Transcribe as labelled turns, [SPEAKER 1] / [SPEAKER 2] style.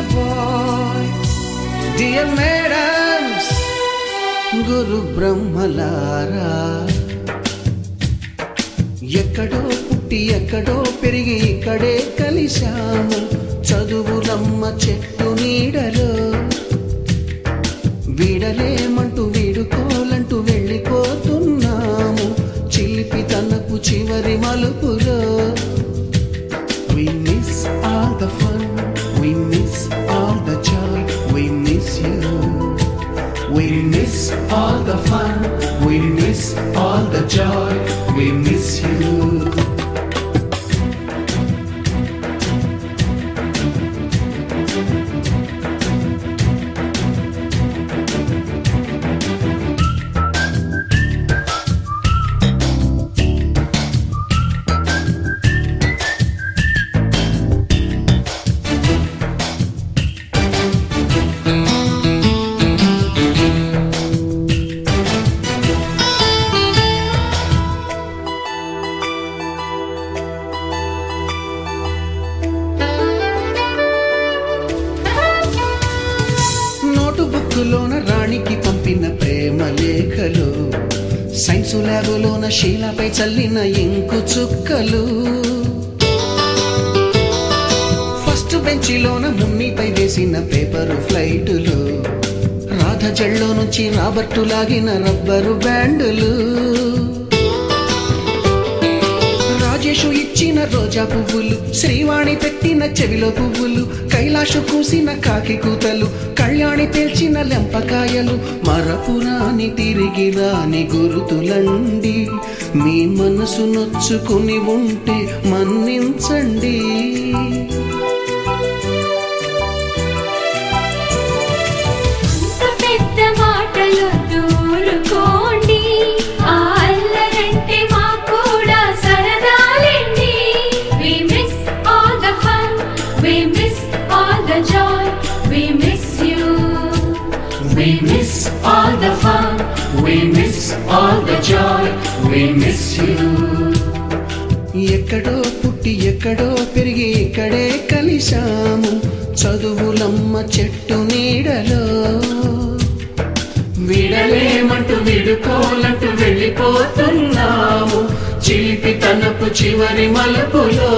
[SPEAKER 1] dear boys, dear madams, గురు బ్రహ్మలారా ఎక్కడో పుట్టి ఎక్కడో పెరిగి ఇక్కడే కలిశాము. చదువులమ్మ చెట్టు నీడలో. వీడలేమంటూ వీడుకోలంటూ వెళ్ళిపోతున్నాము. చిలిపి తనకు చివరి మలుపులో. We miss all the fun, we miss all the joy, we miss you. నోటు రాణికి పంపిన ప్రేమ లేఖలు సైన్సు ల్యాబులోన శీలపై చల్లిన ఇంకు చుక్కలు. ఫస్ట్ బెంచిలోన మున్నిపై వేసిన పేపరు ఫ్లైటులు రాధ జల్లో నుంచి రాబర్టు లాగిన రబ్బరు బ్యాండులు. రోజా పువ్వులు శ్రీవాణి పెట్టిన చెవిలో పువ్వులు కైలాష కూసిన కాకి కూతలు కళ్యాణి పేల్చిన లెంపకాయలు మరపురాని తిరిగి రాని గురుతులండి. మీ మనసు నొచ్చుకుని ఉంటే మన్నించండి.
[SPEAKER 2] We miss all the joy. We miss you.
[SPEAKER 1] We miss all the fun, we miss all the joy, we miss you. ఎక్కడో పుట్టి ఎక్కడో పెరిగి ఇక్కడే కలిశాము. చదువులమ్మ చెట్టు నీడలో. విడలేమంటూ విడుకోలంటూ వెళ్ళిపోతున్నాము. చిలిపి తనపు చివరి మలుపులో.